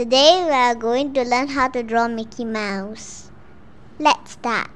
Today we are going to learn how to draw Mickey Mouse. Let's start.